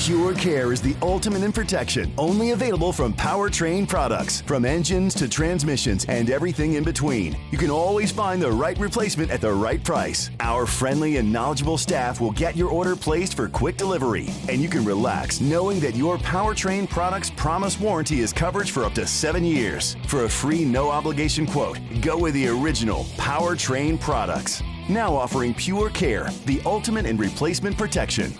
Pure Care is the ultimate in protection, only available from Powertrain products. From engines to transmissions and everything in between, you can always find the right replacement at the right price. Our friendly and knowledgeable staff will get your order placed for quick delivery, and you can relax knowing that your Powertrain products promise warranty is coverage for up to seven years. For a free, no obligation quote, go with the original Powertrain products. Now offering Pure Care, the ultimate in replacement protection.